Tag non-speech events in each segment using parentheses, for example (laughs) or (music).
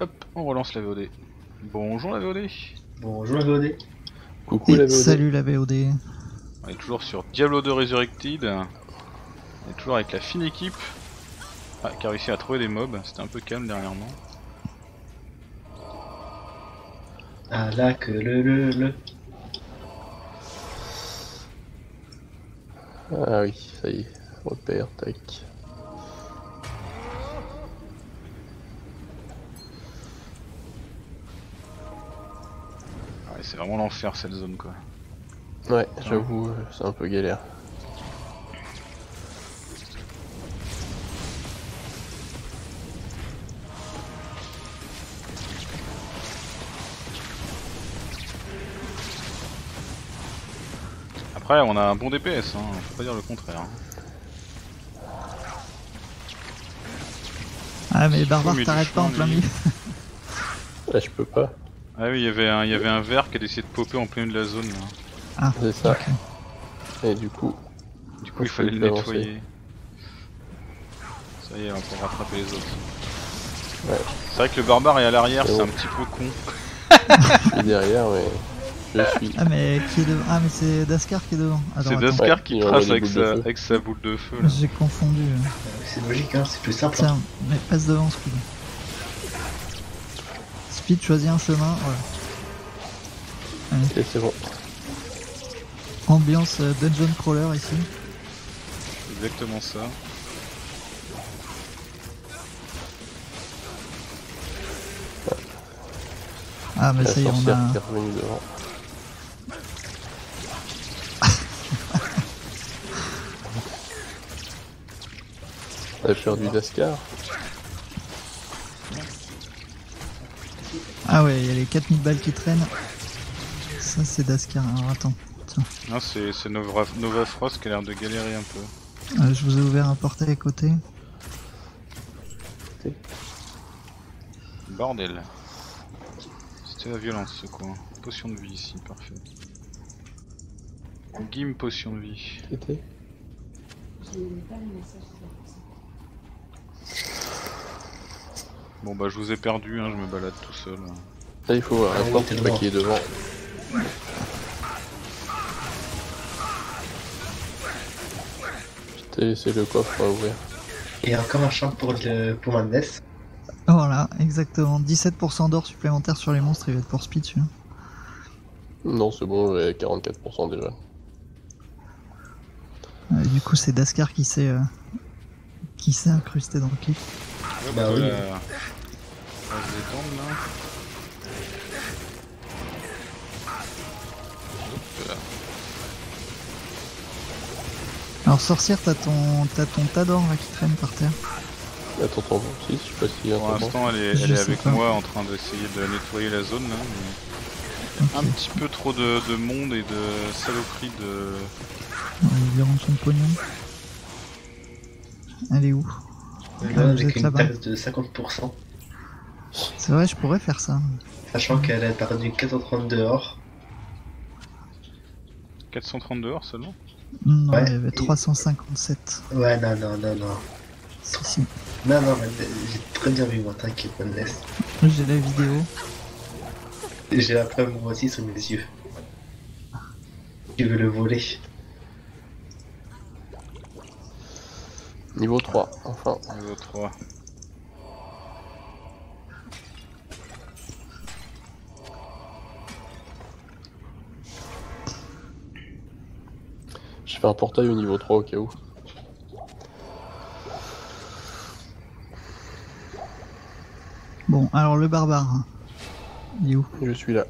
Hop, on relance la VOD. Bonjour la VOD. Bonjour la VOD. Coucou la VOD. salut la VOD. On est toujours sur Diablo 2 Resurrected. On est toujours avec la fine équipe. Ah, qui a réussi à trouver des mobs. C'était un peu calme dernièrement. Ah là que le le le. Ah oui, ça y est. Repère, tac. Ouais, c'est vraiment l'enfer cette zone quoi. Ouais, j'avoue, euh, c'est un peu galère. Après, on a un bon DPS, hein. faut pas dire le contraire. hein. Ah mais barbare mais du t'arrêtes pas en plein milieu. Là, je peux pas. Ah oui, il y avait un, il y avait un verre qui a décidé de popper en plein milieu de la zone. Là. Ah, C'est ça. ok. Et du coup, Du coup, il fallait le nettoyer. Ça y est, on peut rattraper les autres. Ouais. C'est vrai que le barbare est à l'arrière, C'est c'est bon. un petit peu con. (laughs) (laughs) je suis derrière, mais je suis. Ah mais qui est devant Ah mais c'est Daskar qui est devant. C'est attends. Daskar Ouais, qui trace avec de sa, avec sa boule de feu là. J'ai confondu. C'est logique hein, c'est plus simple. Tiens, mais passe devant Speed. Speed choisit un chemin, voilà. C'est bon. Ambiance euh, dungeon crawler ici. Exactement ça. Ah mais La ça y est, on a... qui est devant. (laughs) On. Ah ouais, il y a les 4000 balles qui traînent. Ça c'est Daskar, alors attends. Tiens, Non, c'est Nova, Nova Frost qui a l'air de galérer un peu. Euh, je vous ai ouvert un portail à côté. Bordel. C'était la violence ce coin. Potion de vie ici, parfait. Gim potion de vie. C'était Bon bah je vous ai perdu, hein, je me balade tout seul. Là, il faut voir Ah un oui, porte est devant. Je t'ai laissé le coffre à ouvrir. Et encore un champ pour le pour Madness. Voilà, exactement. 17% d'or supplémentaire sur les monstres, il va être pour Speed celui-là. Non, c'est bon, j'ai 44% déjà. Euh, du coup, c'est Daskar qui s'est euh, qui s'est incrusté dans le clip. Ouais, Bah oui. la- là. Là. Alors sorcière, t'as ton t'as ton tas d'or là qui traîne par terre. Attends, attends, si, je sais pas si Pour l'instant, elle est, elle avec pas. moi en train d'essayer de nettoyer la zone là. mais. Un petit peu trop de, de monde et de saloperies de. Il lui rend son pognon. Elle est où Là, vous avec une taxe de 50%. C'est vrai, je pourrais faire ça. Sachant qu'elle a perdu 432 or. 430 dehors seulement Non, Ouais. il y avait 357. Ouais non non non non. Si, si. Non non mais j'ai très bien vu moi, t'inquiète Madness. J'ai la vidéo. J'ai la preuve moi aussi sous mes yeux. Tu veux le voler Niveau 3, enfin. Niveau 3. Je fais un portail au niveau 3 au cas où. Bon, alors le barbare. Il est où? Je suis là.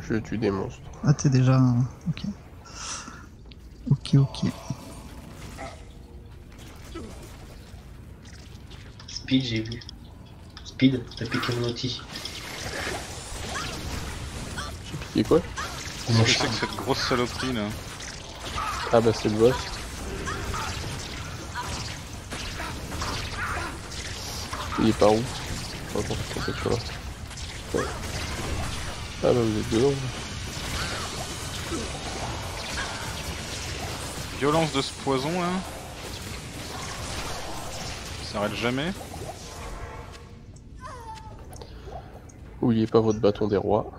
Je tue des monstres. Ah, t'es déjà. Ok. Ok, ok. Speed j'ai vu. Speed, t'as piqué mon outil. J'ai piqué quoi? Que c'est charme. que cette grosse saloperie là Ah bah c'est le boss. Il est par où c'est. Ouais. Ah bah vous êtes vous. Violence de ce poison là. Ça s'arrête jamais. Oubliez pas votre bâton des rois.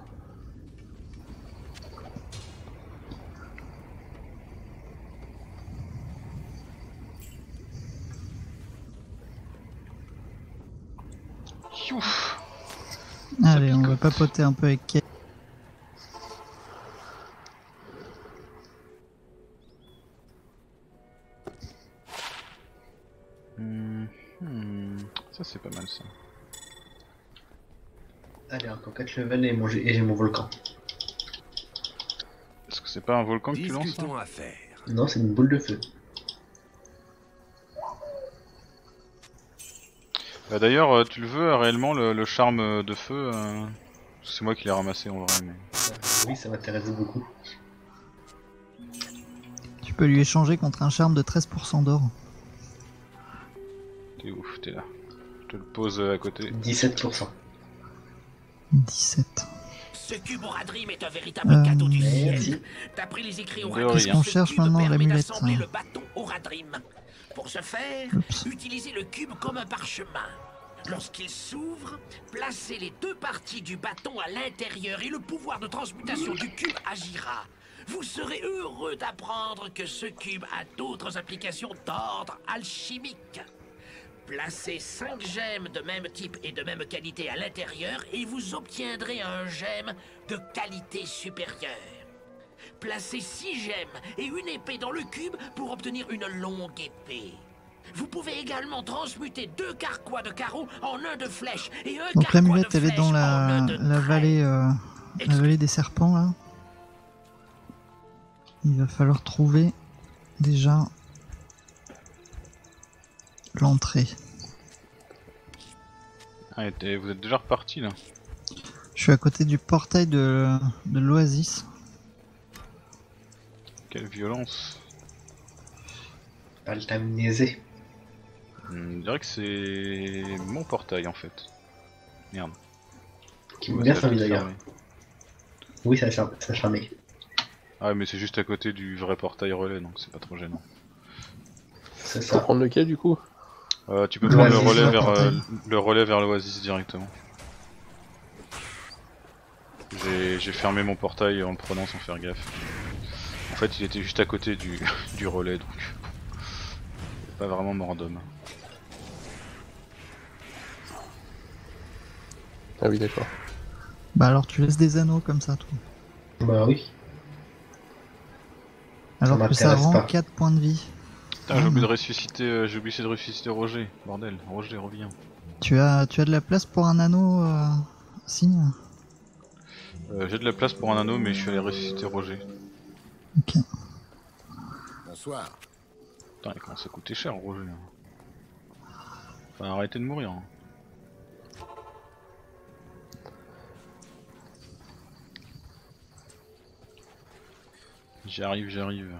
Youf Allez, on va picote. Papoter un peu avec Kate. Hmm, hmm, Ça c'est pas mal ça. Allez, encore 4 levels et, mon- et j'ai mon volcan. Est-ce que c'est pas un volcan que tu lances hein Discutons à faire. Non, c'est une boule de feu. Bah, D'ailleurs, euh, tu le veux euh, réellement le, le charme de feu euh, C'est moi qui l'ai ramassé en vrai, mais. Oui, ça m'intéresse beaucoup. Tu peux lui échanger contre un charme de 13% d'or. T'es ouf, t'es là. Je te le pose à côté. 17%. 17. Ce cube Oradrim est un véritable Euh, cadeau du ciel. D'après les écrits Oradrim, Qu'est-ce qu'on cherche maintenant, l'amulette, hein le bâton Oradrim. Pour ce faire, Oups. utilisez le cube comme un parchemin. Lorsqu'il s'ouvre, placez les deux parties du bâton à l'intérieur et le pouvoir de transmutation du cube agira. Vous serez heureux d'apprendre que ce cube a d'autres applications d'ordre alchimique. Placez 5 gemmes de même type et de même qualité à l'intérieur et vous obtiendrez un gemme de qualité supérieure. Placez 6 gemmes et une épée dans le cube pour obtenir une longue épée. Vous pouvez également transmuter deux carquois de carreaux en un de flèche et un Donc l'amulette, de elle est dans la, la vallée, euh, la vallée des serpents là. Il va falloir trouver déjà l'entrée. Ah, vous êtes déjà reparti là. Je suis à côté du portail de, de l'oasis. Quelle violence. Altamnésé. Hmm, je dirais que c'est mon portail en fait. Merde. Qui me bien servi d'ailleurs. Oui, ça a char- ça a charmé. Ah, mais c'est juste à côté du vrai portail relais donc c'est pas trop gênant. C'est ça. prendre lequel du coup Euh, tu peux prendre le relais vers euh, le relais vers l'oasis directement. J'ai j'ai fermé mon portail en le prenant sans faire gaffe. En fait, il était juste à côté du, (laughs) du relais donc pas vraiment mort d'homme. Ah oui, d'accord. Bah alors tu laisses des anneaux comme ça, toi. Bah oui. Alors que ça m'intéresse rend pas. 4 points de vie. Putain, j'ai oublié de ressusciter, euh, j'ai oublié de ressusciter Roger. Bordel, Roger reviens. Tu as, tu as de la place pour un anneau, euh, signe Euh, j'ai de la place pour un anneau, mais je suis allé ressusciter Roger. Ok. Bonsoir. Putain, il commence à coûter cher Roger. Faut arrêter de mourir. hein. J'arrive, j'arrive.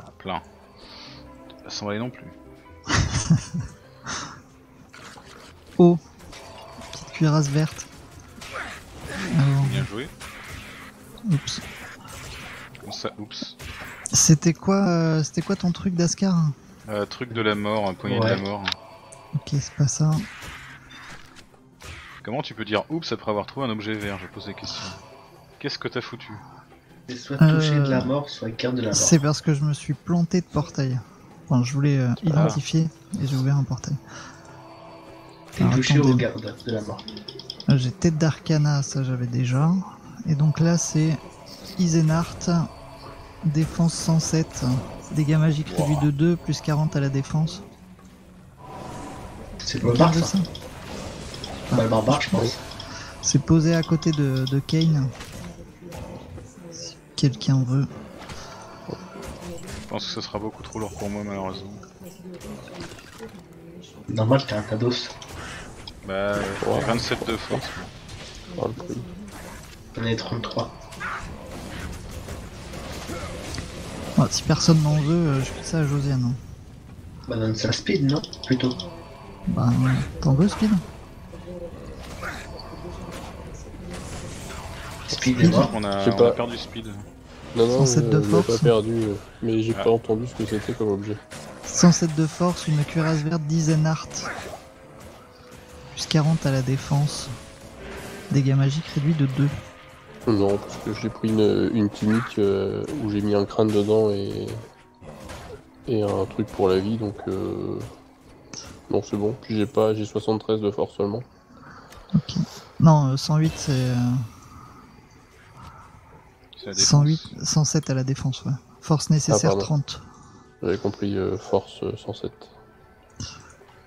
Ah, plein. Pas s'en aller non plus. (laughs) Oh Petite cuirasse verte. Alors, Bien joué. oups. Comment ça, oups. C'était quoi, euh, c'était quoi ton truc d'Ascar? Euh, truc de la mort, un poignet de la mort. Ok, c'est pas ça. Comment tu peux dire oups après avoir trouvé un objet vert? Je pose des questions. Qu'est-ce que t'as foutu? C'est soit toucher de la Euh, mort, soit carte de la mort. C'est parce que je me suis planté de portail. Enfin, je voulais euh, identifier et j'ai ouvert un portail. T'es touché au garde de la mort. Euh, J'ai tête d'arcana, ça j'avais déjà. Et donc là c'est Isenart, défense 107, dégâts magiques réduits de 2, plus 40 à la défense. C'est pas Regarde ça. ça. Bah, le barbare, je pense. C'est posé à côté de, de Kane. Quelqu'un veut. Je pense que ce sera beaucoup trop lourd pour moi malheureusement. Normal, t'as un Tados. Bah, Ouais. j'ai 27 de force. Oh, le prix. On est 33. Bon, si personne n'en veut, euh, je fais ça à Josiane. hein. Bah, donne ça speed, non? Plutôt. Bah, t'en veux, Speed? Speed. On a, on pas. a perdu speed. Non, non, 107 de euh, force. pas perdu, mais j'ai Ah. pas entendu ce que c'était comme objet. 107 de force, une cuirasse verte d'Isenart. Plus 40 à la défense. Dégâts magiques réduits de 2. Non, parce que j'ai pris une, une tunique euh, où j'ai mis un crâne dedans et, et un truc pour la vie, donc euh, non, c'est bon. Puis j'ai pas, j'ai 73 de force seulement. Ok. Non, euh, 108 c'est. Euh, C'est la défense. 108, 107 à la défense, ouais. Force nécessaire pardon. 30. J'avais compris euh, force euh, 107.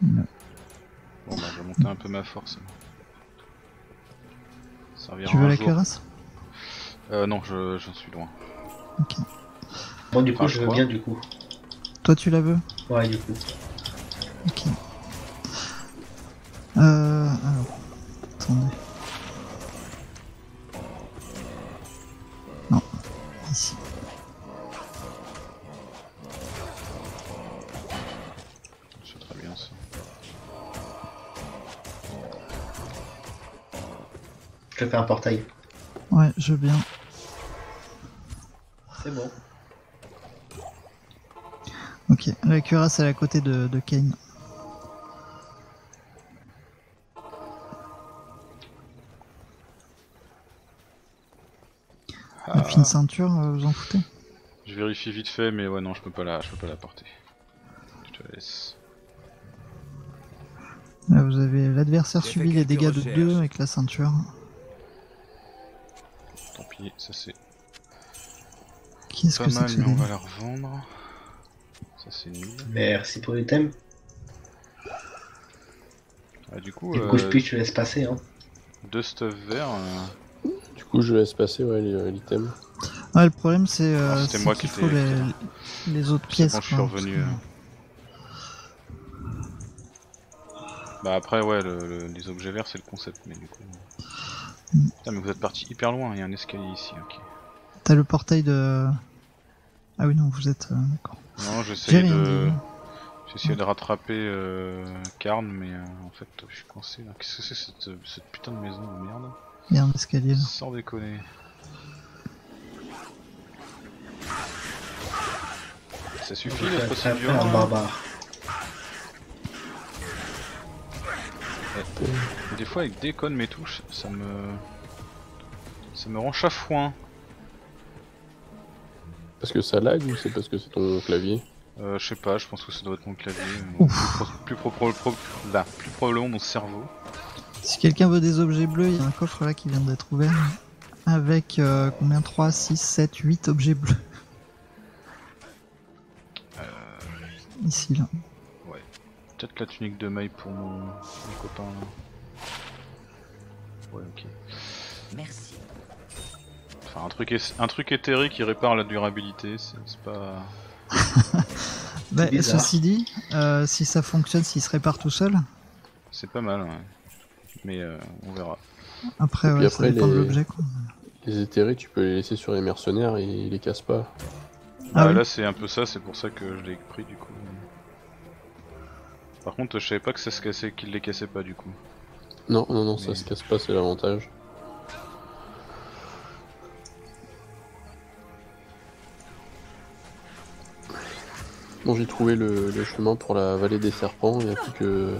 Bon bah, je vais monter un peu ma force. Ça servira Tu veux un la jour. cuirasse? Euh, non, je- j'en suis loin. Ok. Moi, du coup, Ah, je veux bien, du coup. Toi, tu la veux? Ouais, du coup. Ok. Portail. Ouais, je veux bien. C'est bon. Ok. La cuirasse, elle est à côté de, de Kane. La fine ceinture, euh, vous en foutez Je vérifie vite fait, mais ouais non, je peux pas la, je peux pas la porter. Je te laisse. Là, vous avez l'adversaire subit les dégâts de recherches. 2 avec la ceinture. Ça c'est Qu'est-ce pas que c'est mal, mais on va la revendre. Ça c'est nul. Merci pour les thèmes. Ah, du coup, Du euh, coup, je puis, je te laisse passer, hein. deux stuff verts. euh, Du coup, je laisse passer ouais, les- euh, l'item. Ouais, le problème c'est euh, Ah, c'est moi qu'il qui faut les, les autres pièces. quand je suis revenu, que-. Bah après ouais, le- le- les objets verts c'est le concept, mais du coup. Putain mais vous êtes parti hyper loin, il y a un escalier ici, ok. T'as le portail de. Ah oui, non, vous êtes. euh, D'accord. Non, rien de. J'essayais de rattraper euh, Karn, mais euh, en fait je suis coincé là. Qu'est-ce que c'est cette, cette putain de maison de merde? Il y a un escalier là. Sans déconner. Ça suffit les procédures là barbare. Des fois avec déconne mes touches, ça me. Ça me rend chafouin. Parce que ça lag ou c'est parce que c'est ton clavier Euh, je sais pas, je pense que ça doit être mon clavier. plus, pro- plus, pro- pro- là, plus probablement mon cerveau. Si quelqu'un veut des objets bleus, il y a un coffre là qui vient d'être ouvert. Avec euh, combien? 3, 6, 7, 8 objets bleus. Euh, Ici là. Peut-être la tunique de maille pour mon, mon copain là. Ouais, ok. Merci. Enfin, un truc, é- un truc éthéré qui répare la durabilité, c'est pas. (laughs) Bah, ceci dit, euh, si ça fonctionne, s'il se répare tout seul, C'est pas mal, ouais. Mais euh, on verra. après, Et puis ouais, après, ça dépend de les- l'objet quoi. Les éthérés, tu peux les laisser sur les mercenaires et ils les cassent pas. Ah Bah, oui. Là, c'est un peu ça, c'est pour ça que je l'ai pris du coup. Par contre, je savais pas que ça se cassait, qu'il les cassait pas du coup. Non, non, non, ça Mais- se casse pas, c'est l'avantage. Bon, j'ai trouvé le, le chemin pour la vallée des serpents, il n'y a plus que,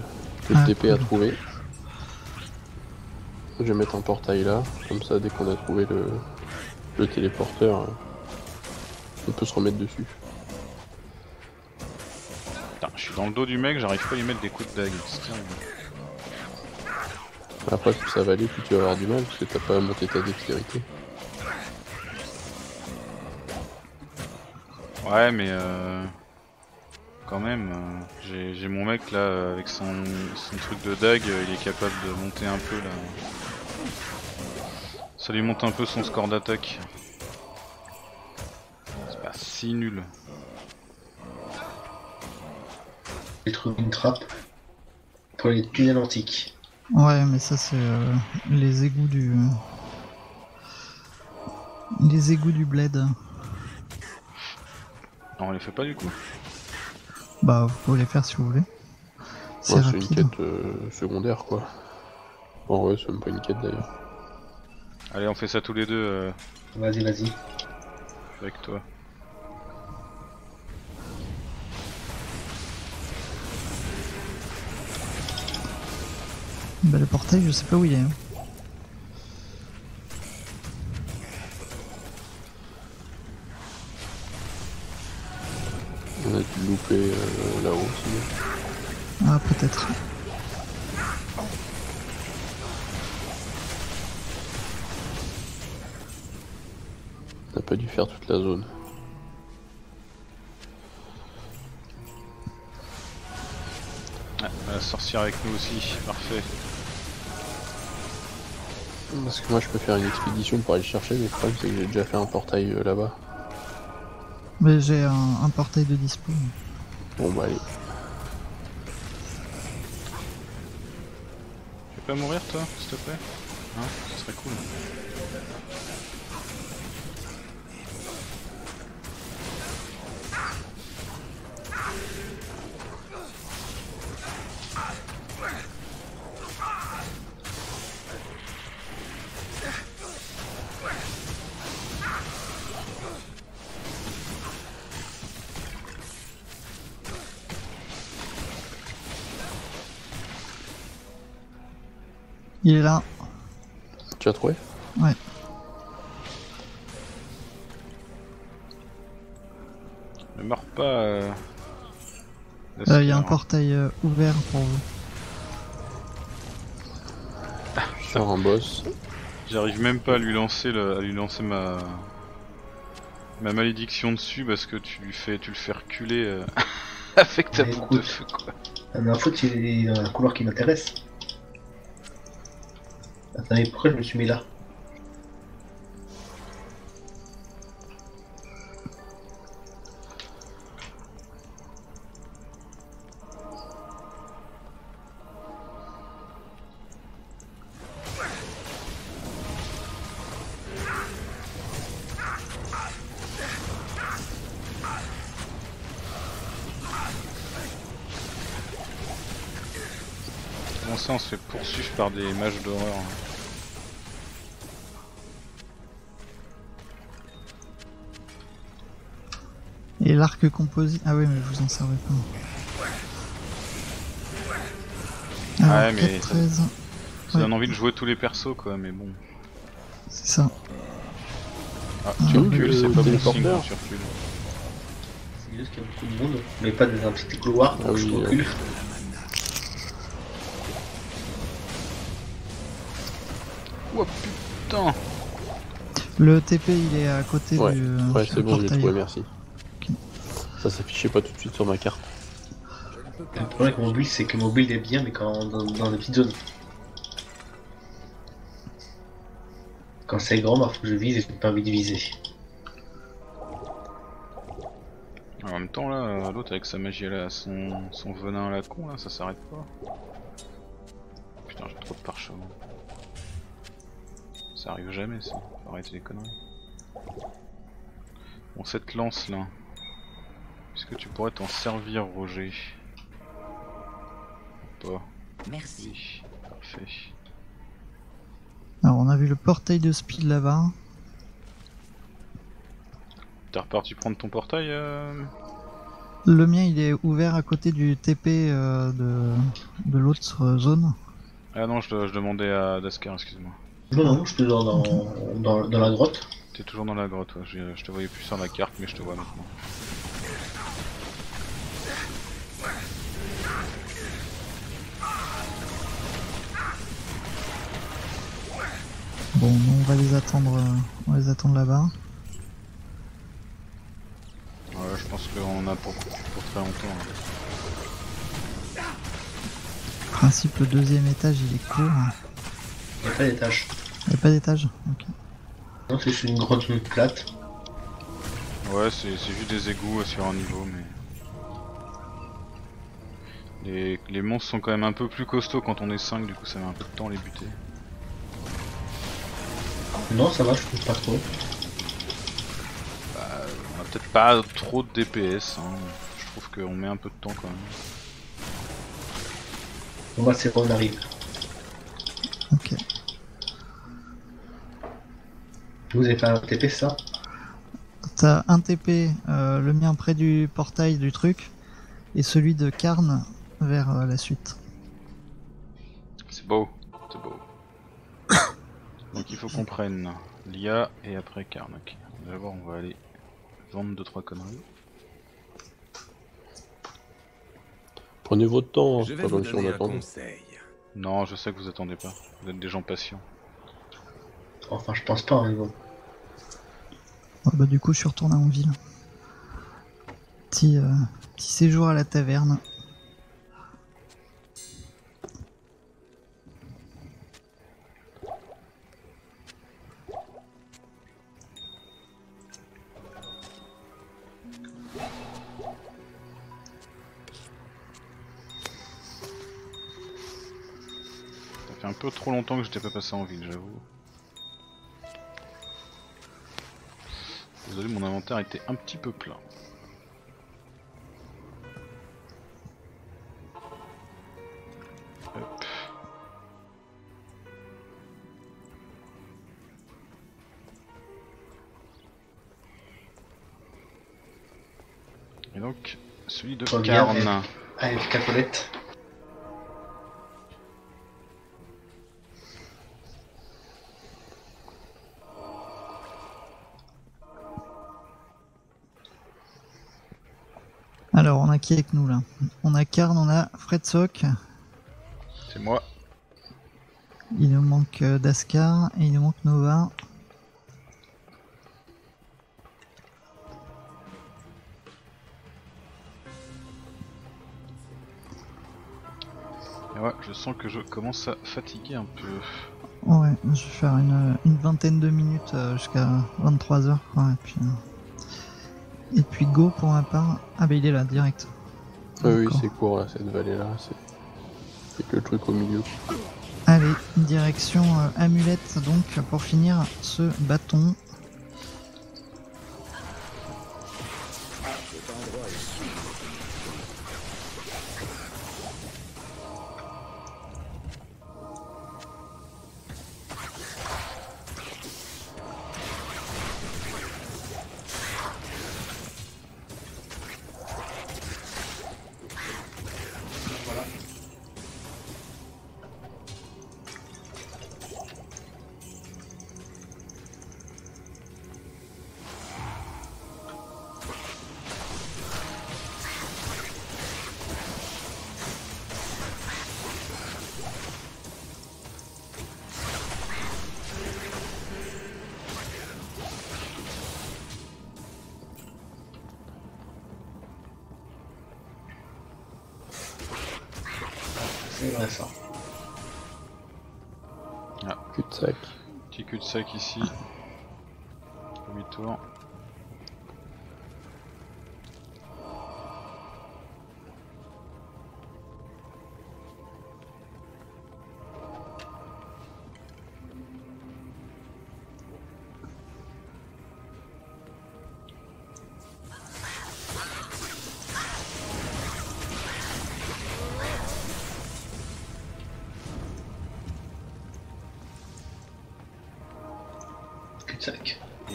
que Ah, le TP à trouver. Je vais mettre un portail là, comme ça dès qu'on a trouvé le, le téléporteur, on peut se remettre dessus. Putain, je suis dans le dos du mec, j'arrive pas à lui mettre des coups de dague. Après, plus ça va aller, plus tu vas avoir du mal, parce que t'as pas monté ta dextérité. Ouais, mais euh... quand même. euh, J'ai mon mec là avec son, son truc de dague, euh, il est capable de monter un peu là. Ça lui monte un peu son score d'attaque. C'est pas si nul. J'ai trouvé une trappe pour les tunnels antiques. Ouais, mais ça c'est euh, les égouts du. Les égouts du bled. Non, on les fait pas du coup. Bah, vous pouvez les faire si vous voulez. C'est Ouais, une quête euh, secondaire quoi. En vrai, c'est même pas une quête d'ailleurs. Allez, on fait ça tous les deux euh, Vas-y, vas-y. avec toi. Bah, le portail, je sais pas où il est. hein. On a dû louper euh, là-haut aussi. Ah, peut-être. On n'a pas dû faire toute la zone. Ah, la sorcière avec nous aussi, parfait. Parce que moi je peux faire une expédition pour aller le chercher, mais le problème c'est que j'ai déjà fait un portail euh, là-bas. Mais j'ai un, un portail de dispo. Bon bah allez. Tu veux pas mourir toi, s'il te plaît? Hein? Ce serait cool. Il est là. Tu as trouvé Ouais. Ne meurs pas. Euh... Euh, Il y a un portail euh, ouvert pour vous. Un boss. J'arrive même pas à lui lancer le, à lui lancer ma ma malédiction dessus parce que tu lui fais tu le fais reculer euh, (laughs) avec ta Mais boule de feu quoi. La dernière fois, tu es dans la couleur qui m'intéresse. Attendez, pourquoi je me suis mis là? Par des mages d'horreur. Et l'arc composite. Ah oui, mais vous en servez pas. Alors, Ouais, mais 4, 13, Ça donne Ouais. envie de jouer tous les persos quoi mais bon. c'est ça. Ah, Ah, tu recules, le c'est pas bon signe quand tu recules. C'est juste qu'il y a beaucoup de monde, mais pas dans un petit couloir, donc Ah je oui, recule. Oh putain Le TP, il est à côté Ouais, du, Ouais, du c'est bon, j'ai portail. trouvé, merci. Ça s'affichait pas tout de suite sur ma carte. Le problème avec mon build, c'est que mon build est bien, mais quand dans, dans des petites zones. Quand c'est grand, bah faut que je vise et j'ai pas envie de viser. En même temps là, euh, l'autre avec sa magie là, son, son venin à la con là, ça s'arrête pas. Putain j'ai trop de parchemin. Ça arrive jamais ça, faut arrêter les conneries. Bon cette lance là, est-ce que tu pourrais t'en servir Roger? Pas? Merci. Oui, parfait. Alors, on a vu le portail de speed là-bas. T'es reparti prendre ton portail euh... Le mien, il est ouvert à côté du TP euh, de, de l'autre zone. Ah non je, je demandais à Daskar, excuse-moi. Non, non, je te dans, dans, dans, dans la grotte. T'es toujours dans la grotte, ouais. je, je te voyais plus sur la carte mais je te vois maintenant. Bon, nous, on va les attendre, euh, on va les attendre là-bas. Ouais, je pense qu'on en a pour, pour très longtemps. hein. Principe, le deuxième étage, il est court. Il n'y a pas d'étage. Il n'y a pas d'étage Ok. Non, c'est juste une grande plate. Ouais, c'est c'est juste des égouts sur un niveau, mais. Les, les monstres sont quand même un peu plus costauds quand on est 5, du coup ça met un peu de temps à les buter. Non, ça va, je trouve pas trop. On a peut-être pas trop de DPS, hein. je trouve qu'on met un peu de temps quand même. On va c'est bon, on arrive. Ok. Vous avez fait un TP, ça T'as un TP, euh, le mien près du portail du truc, et celui de Karn vers euh, la suite. C'est beau, c'est beau. (coughs) Donc il faut qu'on prenne l'IA et après Karnak. D'abord on va aller vendre 2-3 conneries. Prenez votre temps, hein, Je c'est vais pas vous comme si on donner un attendait. conseil. Non, je sais que vous attendez pas. Vous êtes des gens patients. Enfin, je pense pas, hein, mais bon. Ah bah, du coup, je suis retourné en ville. Petit, euh, petit séjour à la taverne. Ça fait un peu trop longtemps que j'étais pas passé en ville, j'avoue. Désolé, mon inventaire était un petit peu plein. Hop. Et donc, celui de bien Karn. Avec Capolette. Avec nous là On a Karn, on a Fred Sock, C'est moi. il nous manque euh, Daskar et il nous manque Nova. Et ouais, je sens que je commence à fatiguer un peu. Ouais, je vais faire une, une vingtaine de minutes euh, jusqu'à 23h. Quoi, et, puis, euh, et puis go pour ma part. Ah bah il est là, direct. Ah oui, c'est court là, cette vallée là, c'est. C'est que le truc au milieu. Allez, direction euh, amulette donc pour finir ce bâton. C'est vrai, ça. Cul de sac. Petit cul-de-sac ici. (laughs) Demi-tour.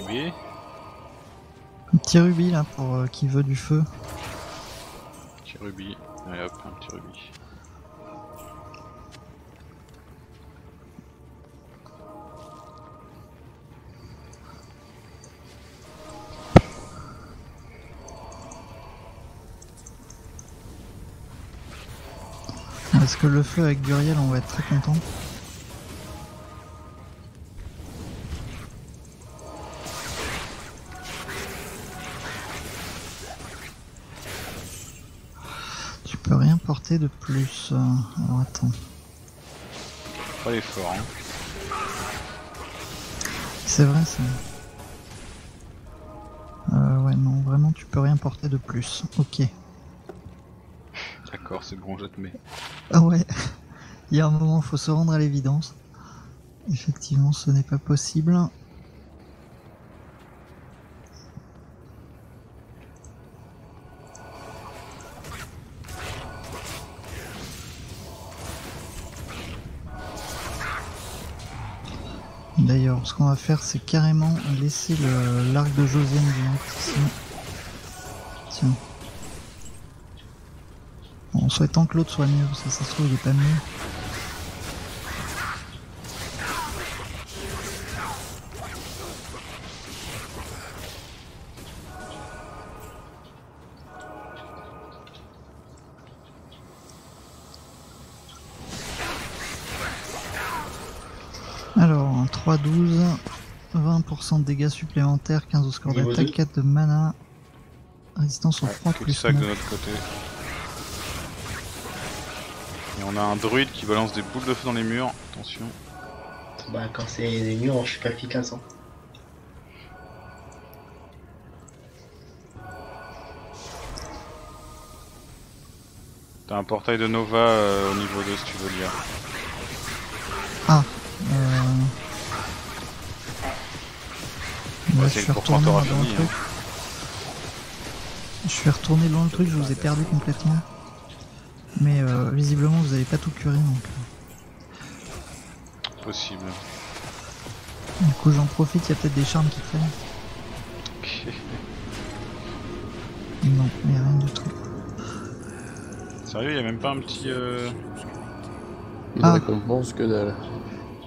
Oui, Un petit rubis là pour euh, qui veut du feu. petit rubis. Allez hop, un petit rubis. Parce que le feu avec Guriel, on va être très content. De plus. Alors attends. Pas l'effort, hein. C'est vrai ça. Euh, ouais, non, vraiment, tu peux rien porter de plus. Ok. D'accord, c'est bon, je te mets. Ah ouais. (laughs) Il y a un moment, faut se rendre à l'évidence. Effectivement, ce n'est pas possible. Ce qu'on va faire, c'est carrément laisser l'arc de Josiane ici. Tiens. En souhaitant que l'autre soit mieux, parce que ça se trouve, il est pas mieux. Alors, en 3-12, 20% de dégâts supplémentaires, 15 au score d'attaque, deux. 4 de mana, résistance au froid Que plus sac de 9. notre côté. Et on a un druide qui balance des boules de feu dans les murs. Attention. Bah, quand c'est des murs, je suis pas efficace. Hein. T'as un portail de Nova euh, au niveau 2 si tu veux lire. Je suis retourné dans le fini, truc. Je suis retourné dans le truc, je vous ai perdu complètement. Mais euh, visiblement, vous avez pas tout curé, donc... Possible. Du coup, j'en profite, il y a peut-être des charmes qui traînent. Ok. Non, il n'y a rien du tout. Sérieux, y a même pas un petit. Euh... Une Ah. récompense que dalle.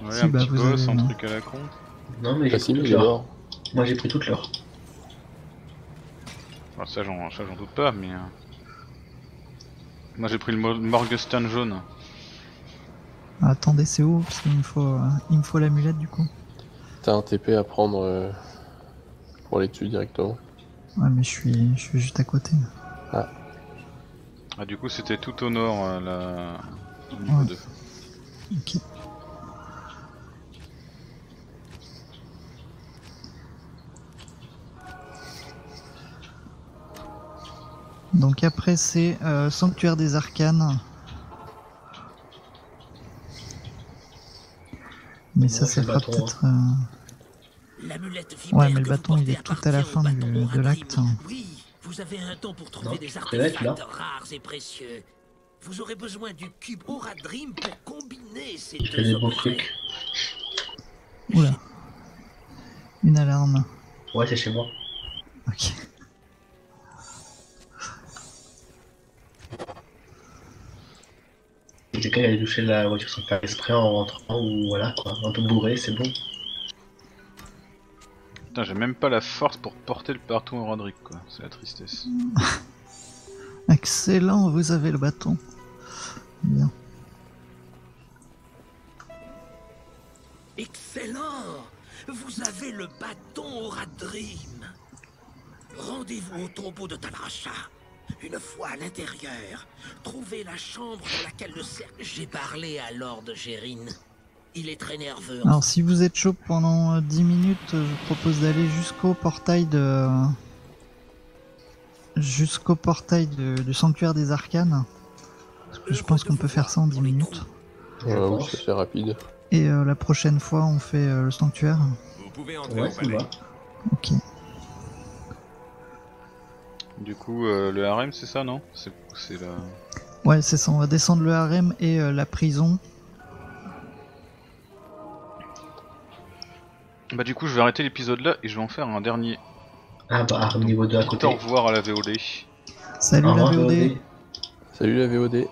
Ouais, Si, un bah, petit boss, avez- un truc à la con. Non, mais il est mort. Moi, j'ai pris toute l'or. Ah, ça, j'en doute pas, mais. euh, Moi j'ai pris le Mo- Morgenstern jaune. Ah, attendez, c'est où? Parce qu'il me faut, euh, il me faut l'amulette, du coup. T'as un TP à prendre euh, pour aller dessus directement. Ouais, mais je suis, je suis juste à côté. Ah, du coup, c'était tout au nord, euh, la... au niveau Ouais. 2. Ok. Donc après c'est euh, Sanctuaire des Arcanes. Mais ça, ça fera peut-être... euh, L'amulette Ouais, mais le bâton, il est tout à la fin du- de l'acte. Oui, vous avez un temps pour trouver Non, des là. artefacts rares et précieux. Vous aurez besoin du cube Oradrim pour combiner ces Je fais deux des objets. trucs. Oula. Une alarme. Ouais, c'est chez moi. Ok. Qu'à aller toucher la voiture sans faire exprès en rentrant ou voilà quoi. Un peu bourré, c'est bon. Putain, j'ai même pas la force pour porter le partout en Roderick, quoi. C'est la tristesse. (laughs) Excellent, vous avez le bâton. Bien. Excellent Vous avez le bâton Oradrim. Rendez-vous au tombeau de Talracha. Une fois à l'intérieur, trouvez la chambre dans laquelle le cercle... J'ai parlé à Lord Gérin. Il est très nerveux. Alors si vous êtes chaud pendant euh, 10 minutes, euh, je propose d'aller jusqu'au portail de... Jusqu'au portail de- du sanctuaire des arcanes. Parce que je pense qu'on peut faire ça en 10 minutes. Euh, oui, c'est assez rapide. Et euh, la prochaine fois, on fait euh, le sanctuaire. Vous pouvez entrer Ouais, au palais. va. Ok. Du coup, euh, le harem, c'est ça, non? C'est c'est la. Ouais, c'est ça, on va descendre le harem et euh, la prison. Bah, du coup, je vais arrêter l'épisode là et je vais en faire un dernier. Ah bah, niveau 2 à côté. au revoir à la VOD. Salut la. VOD. Salut la VOD.